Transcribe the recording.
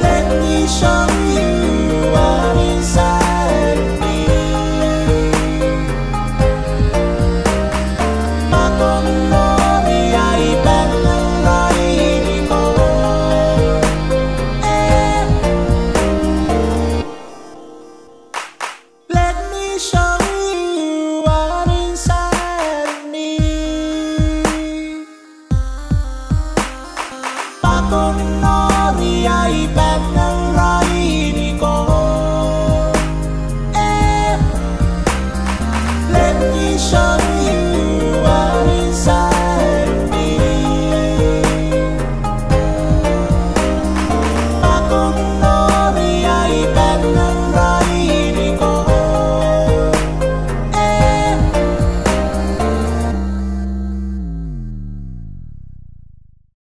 Let me show you what inside me Let me show con memoria i ben